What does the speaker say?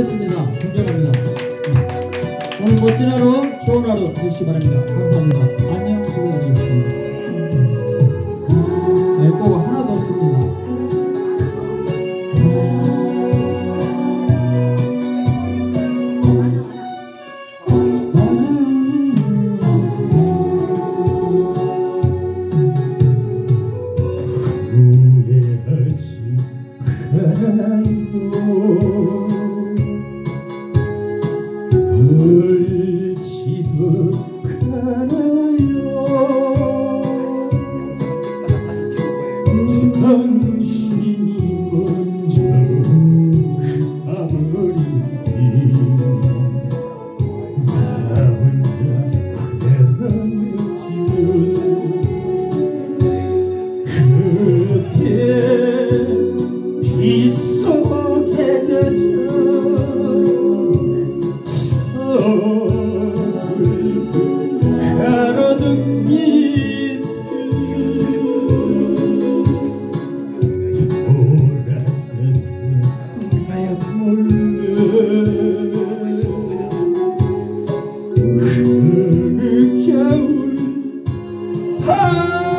했습니다. 존경합니다. 오늘 멋진 하루, 좋은 하루 되시기 바랍니다. 감사합니다. 안녕, 보내드리겠습니다. 애고가 하나도 없습니다. 후회하지 않아도 얼지도 않아요. 당신이 그 겨울 하